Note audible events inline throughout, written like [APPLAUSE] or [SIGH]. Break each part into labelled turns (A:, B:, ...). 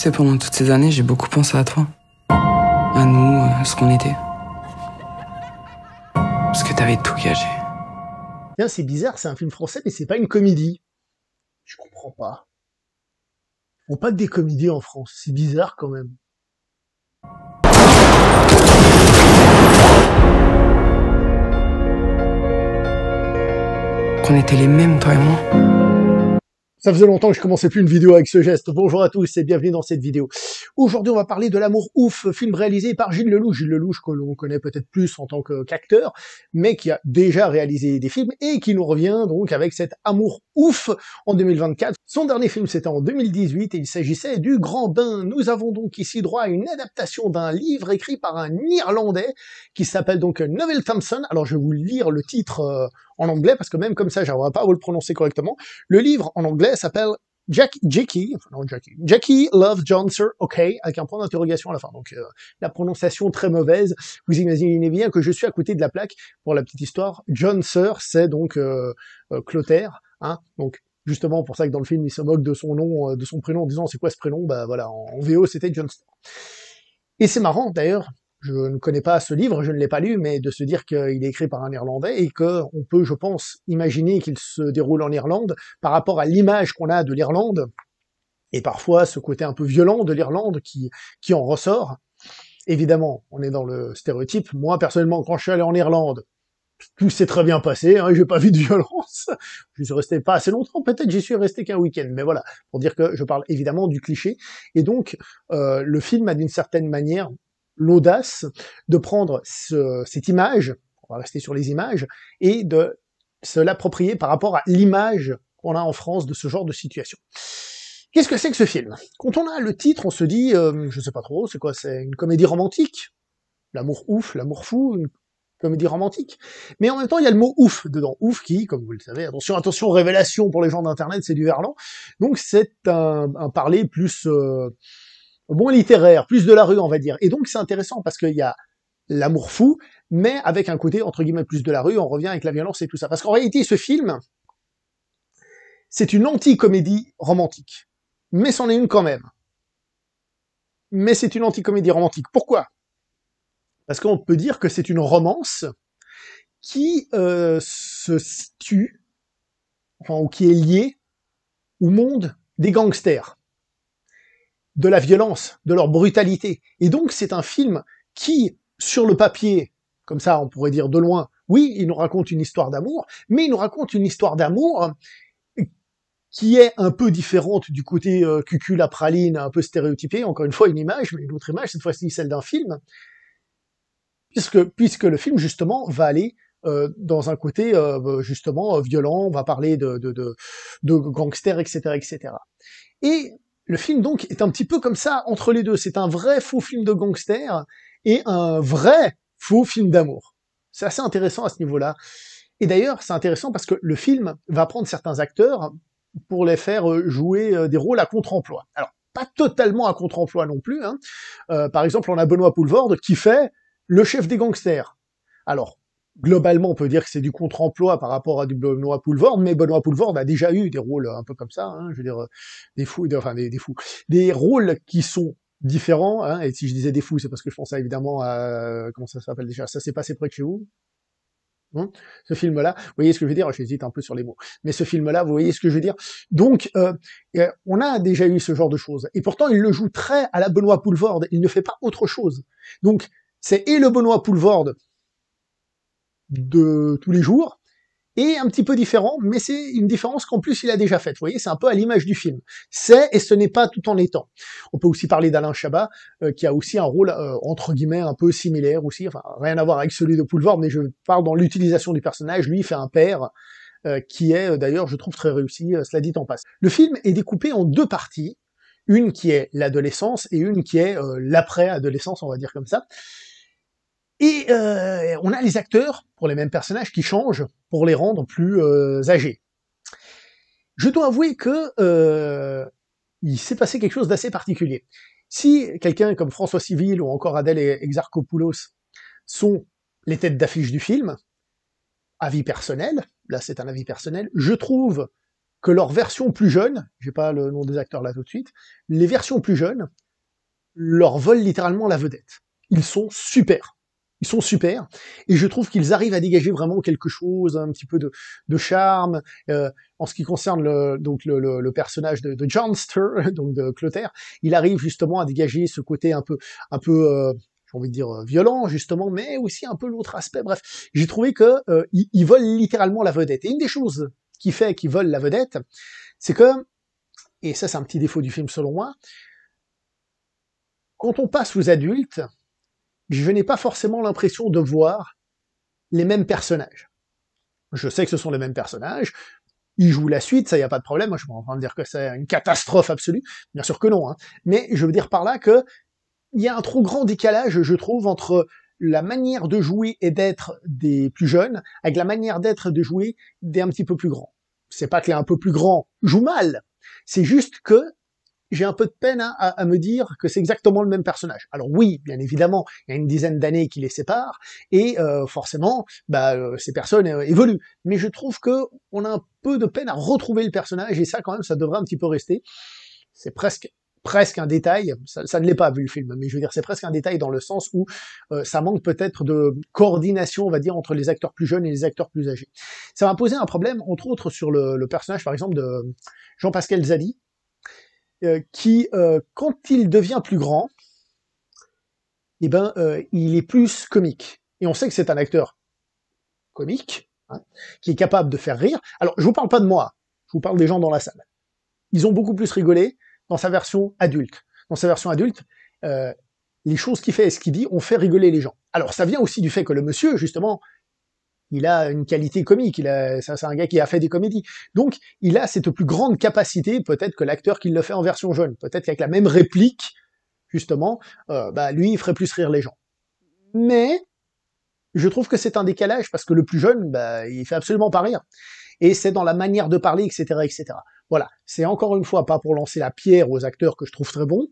A: Tu sais, pendant toutes ces années, j'ai beaucoup pensé à toi. À nous, à ce qu'on était. Parce que t'avais tout gagé.
B: Tiens, c'est bizarre, c'est un film français, mais c'est pas une comédie. Je comprends pas. On pas que des comédies en France, c'est bizarre quand même.
A: Qu'on était les mêmes, toi et moi.
B: Ça faisait longtemps que je commençais plus une vidéo avec ce geste. Bonjour à tous et bienvenue dans cette vidéo. Aujourd'hui, on va parler de L'amour ouf, film réalisé par Gilles Lelouch. Gilles Lelouch, que l'on connaît peut-être plus en tant qu'acteur, mais qui a déjà réalisé des films et qui nous revient donc avec cet Amour ouf en 2024. Son dernier film, c'était en 2018 et il s'agissait du Grand Bain. Nous avons donc ici droit à une adaptation d'un livre écrit par un Irlandais qui s'appelle donc Neville Thompson. Alors, je vais vous lire le titre euh, en anglais, parce que même comme ça, j'arriverai pas à vous le prononcer correctement. Le livre en anglais s'appelle Jack, Jackie, enfin non Jackie, Jackie Love John Sir, ok, avec un point d'interrogation à la fin. Donc euh, la prononciation très mauvaise. Vous imaginez bien que je suis à côté de la plaque. Pour la petite histoire, John Sir, c'est donc euh, euh, Clotaire, hein. Donc justement pour ça que dans le film il se moque de son nom, de son prénom en disant c'est quoi ce prénom? Bah voilà, en, en VO c'était John Sir. Et c'est marrant d'ailleurs je ne connais pas ce livre, je ne l'ai pas lu, mais de se dire qu'il est écrit par un Irlandais et qu'on peut, je pense, imaginer qu'il se déroule en Irlande par rapport à l'image qu'on a de l'Irlande et parfois ce côté un peu violent de l'Irlande qui, qui en ressort. Évidemment, on est dans le stéréotype. Moi, personnellement, quand je suis allé en Irlande, tout s'est très bien passé, hein, j'ai pas vu de violence. Je suis resté pas assez longtemps, peut-être j'y suis resté qu'un week-end, mais voilà, pour dire que je parle évidemment du cliché. Et donc, euh, le film a d'une certaine manière l'audace de prendre cette image, on va rester sur les images, et de se l'approprier par rapport à l'image qu'on a en France de ce genre de situation. Qu'est-ce que c'est que ce film? Quand on a le titre, on se dit, euh, je sais pas trop, c'est quoi C'est une comédie romantique? L'amour ouf, l'amour fou, une comédie romantique. Mais en même temps, il y a le mot ouf dedans. Ouf qui, comme vous le savez, attention, attention, révélation pour les gens d'Internet, c'est du verlan. Donc c'est un, un parler plus... Euh, moins littéraire, plus de la rue, on va dire. Et donc c'est intéressant parce qu'il y a l'amour fou, mais avec un côté entre guillemets plus de la rue, on revient avec la violence et tout ça. Parce qu'en réalité, ce film, c'est une anti-comédie romantique, mais c'en est une quand même. Mais c'est une anti-comédie romantique. Pourquoi? Parce qu'on peut dire que c'est une romance qui euh, se situe, enfin, ou qui est liée au monde des gangsters de la violence, de leur brutalité. Et donc c'est un film qui, sur le papier, comme ça on pourrait dire de loin, oui, il nous raconte une histoire d'amour, mais il nous raconte une histoire d'amour qui est un peu différente du côté euh, cucul praline, un peu stéréotypé, encore une fois une image, mais une autre image, cette fois-ci celle d'un film, puisque, puisque le film justement va aller euh, dans un côté euh, justement violent, on va parler de, de, de, de gangsters, etc., etc. Et le film donc est un petit peu comme ça entre les deux. C'est un vrai faux film de gangster et un vrai faux film d'amour. C'est assez intéressant à ce niveau-là. Et d'ailleurs, c'est intéressant parce que le film va prendre certains acteurs pour les faire euh, jouer euh, des rôles à contre-emploi. Alors, pas totalement à contre-emploi non plus. Hein. Euh, par exemple, on a Benoît Poulvorde qui fait le chef des gangsters. Alors, globalement, on peut dire que c'est du contre-emploi par rapport à du Benoît Poulvorde, mais Benoît Poulvorde a déjà eu des rôles un peu comme ça, hein, je veux dire, des fous, enfin des, fous, des rôles qui sont différents, hein, et si je disais des fous, c'est parce que je pensais évidemment à, comment ça s'appelle déjà, ça s'est passé près de chez vous, ce film-là, vous voyez ce que je veux dire? J'hésite un peu sur les mots. Mais ce film-là, vous voyez ce que je veux dire? Donc, euh, on a déjà eu ce genre de choses. Et pourtant, il le joue très à la Benoît Poulvorde. Il ne fait pas autre chose. Donc, c'est et le Benoît Poulvorde de tous les jours, et un petit peu différent, mais c'est une différence qu'en plus il a déjà faite. Vous voyez, c'est un peu à l'image du film. C'est et ce n'est pas tout en étant. On peut aussi parler d'Alain Chabat, euh, qui a aussi un rôle euh, entre guillemets un peu similaire aussi, enfin rien à voir avec celui de Poulvord, mais je parle dans l'utilisation du personnage. Lui il fait un père euh, qui est d'ailleurs, je trouve très réussi. cela dit en passe. Le film est découpé en deux parties, une qui est l'adolescence et une qui est l'après-adolescence, on va dire comme ça. Et euh, on a les acteurs, pour les mêmes personnages, qui changent pour les rendre plus euh, âgés. Je dois avouer que euh, il s'est passé quelque chose d'assez particulier. Si quelqu'un comme François Civil ou encore Adèle Exarchopoulos sont les têtes d'affiche du film, avis personnel, là c'est un avis personnel, je trouve que leurs versions plus jeunes, j'ai pas le nom des acteurs là tout de suite, les versions plus jeunes leur volent littéralement la vedette. Ils sont super. Ils sont super. Et je trouve qu'ils arrivent à dégager vraiment quelque chose, un petit peu de, de charme. Euh, en ce qui concerne le, donc le, le, personnage de, de Johnster, [LAUGHS] donc de Clotaire, il arrive justement à dégager ce côté un peu, un peu, euh, j'ai envie de dire euh, violent justement, mais aussi un peu l'autre aspect. Bref, j'ai trouvé que euh, ils, volent littéralement la vedette. Et une des choses qui fait qu'ils volent la vedette, c'est que, et ça c'est un petit défaut du film selon moi, quand on passe aux adultes, je n'ai pas forcément l'impression de voir les mêmes personnages. Je sais que ce sont les mêmes personnages, ils jouent la suite, ça y a pas de problème, moi je suis en train de dire que c'est une catastrophe absolue, bien sûr que non, hein. mais je veux dire par là que il y a un trop grand décalage, je trouve, entre la manière de jouer et d'être des plus jeunes avec la manière d'être de jouer des un petit peu plus grands. C'est pas que les un peu plus grands jouent mal, c'est juste que j'ai un peu de peine à, me dire que c'est exactement le même personnage. Alors oui, bien évidemment, il y a une dizaine d'années qui les séparent, et euh, forcément, bah, euh, ces personnes euh, évoluent. Mais je trouve que on a un peu de peine à retrouver le personnage, et ça quand même, ça devrait un petit peu rester. C'est presque presque un détail, ça, ça ne l'est pas vu le film, mais je veux dire c'est presque un détail dans le sens où ça manque peut-être de coordination, on va dire, entre les acteurs plus jeunes et les acteurs plus âgés. Ça m'a posé un problème, entre autres, sur le, le personnage, par exemple, de Jean-Pascal Zadi, euh, qui, euh, quand il devient plus grand, eh ben, euh, il est plus comique. Et on sait que c'est un acteur comique, hein, qui est capable de faire rire. Alors, je vous parle pas de moi, je vous parle des gens dans la salle. Ils ont beaucoup plus rigolé dans sa version adulte. Dans sa version adulte, les choses qu'il fait et ce qu'il dit ont fait rigoler les gens. Alors, ça vient aussi du fait que le monsieur, justement, il a une qualité comique, il a, c'est un gars qui a fait des comédies. Donc, il a cette plus grande capacité, peut-être que l'acteur qui le fait en version jeune. Peut-être qu'avec la même réplique, justement, euh, bah, lui, il ferait plus rire les gens. Mais, je trouve que c'est un décalage, parce que le plus jeune, bah, il fait absolument pas rire. Et c'est dans la manière de parler, etc., etc. Voilà. C'est encore une fois pas pour lancer la pierre aux acteurs que je trouve très bons,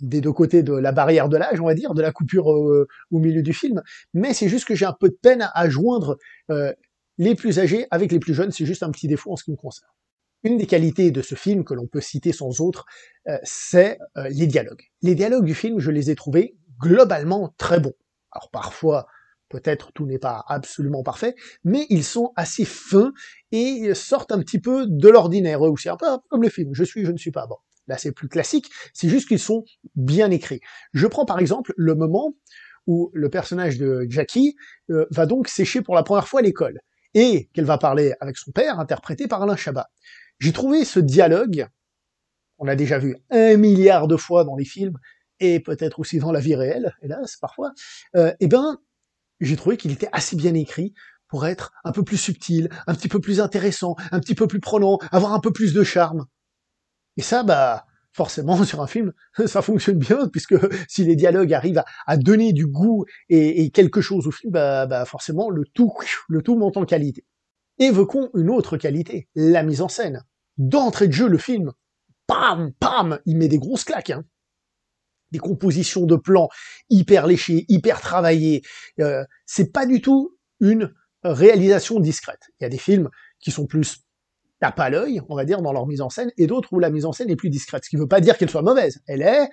B: des deux côtés de la barrière de l'âge, on va dire, de la coupure euh, au milieu du film, mais c'est juste que j'ai un peu de peine à, joindre euh, les plus âgés avec les plus jeunes, c'est juste un petit défaut en ce qui me concerne. Une des qualités de ce film que l'on peut citer sans autre, euh, c'est les dialogues. Les dialogues du film, je les ai trouvés globalement très bons. Alors parfois, peut-être tout n'est pas absolument parfait, mais ils sont assez fins et sortent un petit peu de l'ordinaire, aussi, un peu comme le film, je suis, je ne suis pas. Bon, Là, c'est plus classique, c'est juste qu'ils sont bien écrits. Je prends par exemple le moment où le personnage de Jackie euh, va donc sécher pour la première fois à l'école, et qu'elle va parler avec son père, interprété par Alain Chabat. J'ai trouvé ce dialogue, on a déjà vu un milliard de fois dans les films, et peut-être aussi dans la vie réelle, hélas, parfois, euh, eh ben, j'ai trouvé qu'il était assez bien écrit pour être un peu plus subtil, un petit peu plus intéressant, un petit peu plus prenant, avoir un peu plus de charme. Et ça, bah, forcément, [LAUGHS] sur un film, ça fonctionne bien, puisque si les dialogues arrivent à, donner du goût et, quelque chose au film, bah, bah, forcément, le tout, le tout monte en qualité. Évoquons une autre qualité, la mise en scène. D'entrée de jeu, le film, pam, pam, il met des grosses claques, hein. Des compositions de plans hyper léchées, hyper travaillées. Euh, c'est pas du tout une réalisation discrète. Il y a des films qui sont plus tape à l'œil, on va dire, dans leur mise en scène, et d'autres où la mise en scène est plus discrète. Ce qui ne veut pas dire qu'elle soit mauvaise. Elle est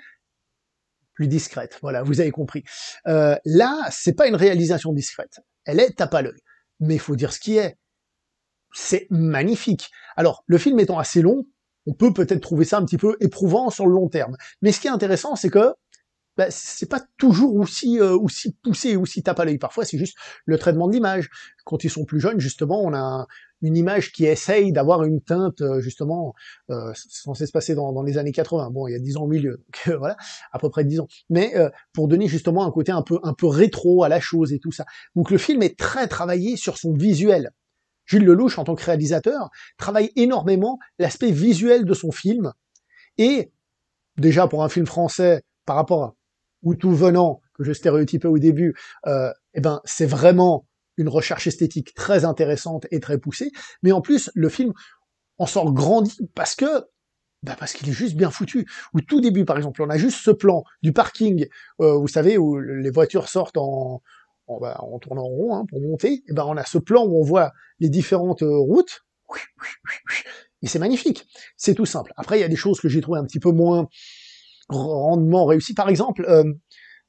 B: plus discrète. Voilà, vous avez compris. Euh, là, c'est pas une réalisation discrète. Elle est tape à l'œil. Mais faut dire ce qui est. C'est magnifique. Alors, le film étant assez long, on peut peut-être trouver ça un petit peu éprouvant sur le long terme. Mais ce qui est intéressant, c'est que bah, c'est pas toujours aussi euh, aussi poussé, aussi tape à l'œil. Parfois, c'est juste le traitement de l'image. Quand ils sont plus jeunes, justement, on a une image qui essaye d'avoir une teinte, euh, justement, euh, censé se passer dans, dans, les années 80. Bon, il y a 10 ans au milieu, donc euh, [LAUGHS] voilà, à peu près 10 ans. Mais euh, pour donner justement un côté un peu un peu rétro à la chose et tout ça. Donc le film est très travaillé sur son visuel. Jules Lelouch, en tant que réalisateur, travaille énormément l'aspect visuel de son film. Et déjà pour un film français, par rapport à ou tout venant que je stéréotypais au début, euh, eh ben c'est vraiment une recherche esthétique très intéressante et très poussée. Mais en plus, le film en sort grandi parce que bah parce qu'il est juste bien foutu. Au tout début, par exemple, on a juste ce plan du parking, euh, vous savez, où les voitures sortent en, en, bah, en tournant en rond hein, pour monter. Et ben on a ce plan où on voit les différentes euh, routes Et c'est magnifique. C'est tout simple. Après, il y a des choses que j'ai trouvé un petit peu moins rendement réussies. Par exemple, euh,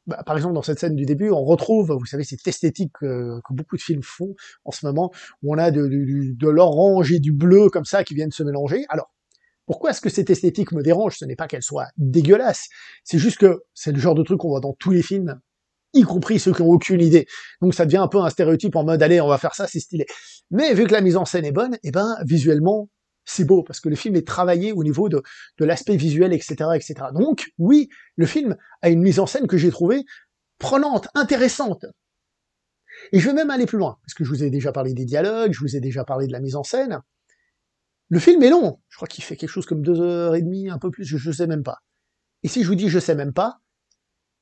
B: bah, par exemple, dans cette scène du début, on retrouve, vous savez, cette esthétique que beaucoup de films font en ce moment, où on a de, l'orange et du bleu comme ça qui viennent se mélanger. Alors, pourquoi est-ce que cette esthétique me dérange? Ce n'est pas qu'elle soit dégueulasse, c'est juste que c'est le genre de truc qu'on voit dans tous les films, y compris ceux qui ont aucune idée. Donc ça devient un peu un stéréotype en mode allez, on va faire ça, c'est stylé. Mais vu que la mise en scène est bonne, eh ben visuellement c'est beau parce que le film est travaillé au niveau de, l'aspect visuel, etc., etc. Donc oui, le film a une mise en scène que j'ai trouvée prenante, intéressante. Et je vais même aller plus loin, parce que je vous ai déjà parlé des dialogues, je vous ai déjà parlé de la mise en scène. Le film est long. Je crois qu'il fait quelque chose comme deux heures et demie, un peu plus, je, ne sais même pas. Et si je vous dis je sais même pas,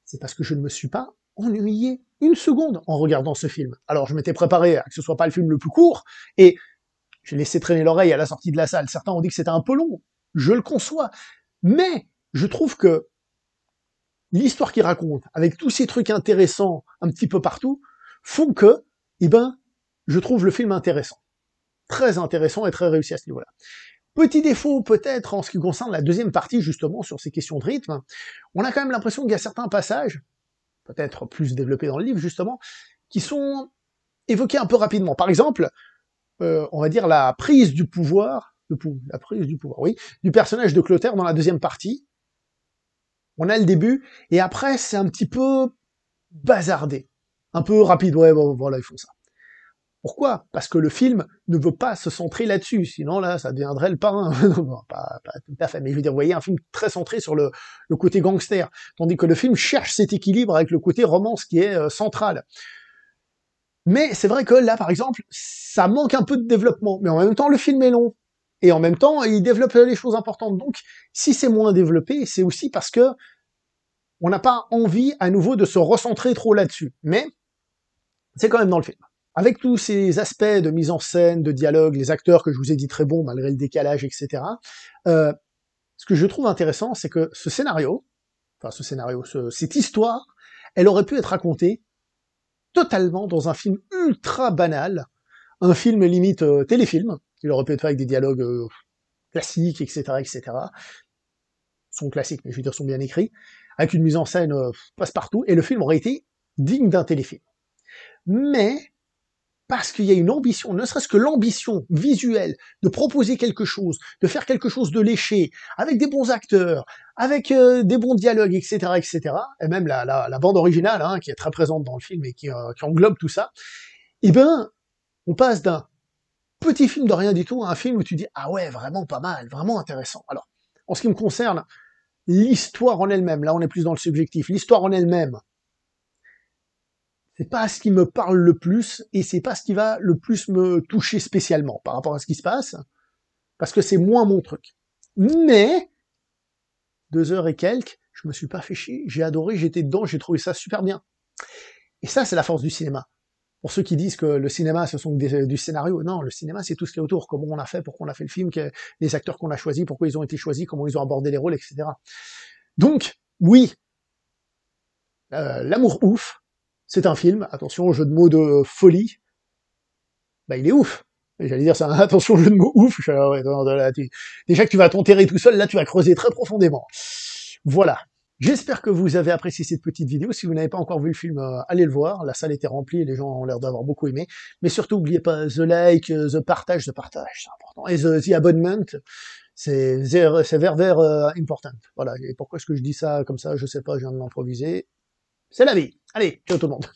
B: c'est parce que je ne me suis pas ennuyé une seconde en regardant ce film. Alors je m'étais préparé à que ce soit pas le film le plus court, et j'ai laissé traîner l'oreille à la sortie de la salle. Certains ont dit que c'était un peu long. Je le conçois. Mais je trouve que l'histoire qu'il raconte, avec tous ces trucs intéressants un petit peu partout, font que, eh ben, je trouve le film intéressant très intéressant et très réussi à ce niveau-là. Petit défaut peut-être en ce qui concerne la deuxième partie justement sur ces questions de rythme, on a quand même l'impression qu'il y a certains passages, peut-être plus développés dans le livre justement, qui sont évoqués un peu rapidement. Par exemple, euh, on va dire la prise du pouvoir, la prise du pouvoir, oui, du personnage de Clotaire dans la deuxième partie. On a le début, et après c'est un petit peu bazardé, un peu rapide, ouais, bon, voilà, ils font ça. Pourquoi? Parce que le film ne veut pas se centrer là-dessus, sinon là, ça deviendrait le parrain. [LAUGHS] pas, pas, tout à fait, mais je veux dire, vous voyez, un film très centré sur le, le, côté gangster, tandis que le film cherche cet équilibre avec le côté romance qui est euh, central. Mais c'est vrai que là, par exemple, ça manque un peu de développement, mais en même temps, le film est long. Et en même temps, il développe les choses importantes. Donc, si c'est moins développé, c'est aussi parce que on n'a pas envie à nouveau de se recentrer trop là-dessus. Mais c'est quand même dans le film. Avec tous ces aspects de mise en scène, de dialogue, les acteurs que je vous ai dit très bons malgré le décalage, etc. Euh, ce que je trouve intéressant, c'est que ce scénario, enfin ce scénario, cette histoire, elle aurait pu être racontée totalement dans un film ultra banal, un film limite euh, téléfilm, qu'il aurait pu être fait avec des dialogues euh, classiques, etc., etc. Sont classiques, mais je veux dire sont bien écrits, avec une mise en scène passe-partout, et le film aurait été digne d'un téléfilm. Mais parce qu'il y a une ambition, ne serait-ce que l'ambition visuelle de proposer quelque chose, de faire quelque chose de léché, avec des bons acteurs, avec euh, des bons dialogues, etc., etc., et même la, la, bande originale, hein, qui est très présente dans le film et qui, euh, qui englobe tout ça, eh ben, on passe d'un petit film de rien du tout à un film où tu dis ah ouais, vraiment pas mal, vraiment intéressant. Alors, en ce qui me concerne, l'histoire en elle-même, là on est plus dans le subjectif, l'histoire en elle-même, c'est pas ce qui me parle le plus et c'est pas ce qui va le plus me toucher spécialement par rapport à ce qui se passe, parce que c'est moins mon truc. Mais deux heures et quelques, je me suis pas fait chier, j'ai adoré, j'étais dedans, j'ai trouvé ça super bien. Et ça, c'est la force du cinéma. Pour ceux qui disent que le cinéma, ce sont du scénario, non, le cinéma, c'est tout ce qui est autour, comment on a fait, pourquoi on a fait le film, les acteurs qu'on a choisis, pourquoi ils ont été choisis, comment ils ont abordé les rôles, etc. Donc, oui, euh, l'amour ouf, c'est un film, attention, jeu de mots de folie, bah il est ouf. J'allais dire, c'est un [LAUGHS] attention jeu de mots ouf. déjà que tu vas t'enterrer tout seul, là tu vas creuser très profondément. Voilà. J'espère que vous avez apprécié cette petite vidéo. Si vous n'avez pas encore vu le film, euh, allez le voir. La salle était remplie les gens ont l'air d'avoir beaucoup aimé. Mais surtout, n'oubliez pas the like, euh, the partage, the partage, c'est important. Et the, abonnement, c'est c'est very, very uh, important. Voilà. Et pourquoi est-ce que je dis ça comme ça? Je sais pas, je viens de l'improviser. C'est la vie. Allez, ciao tout le monde.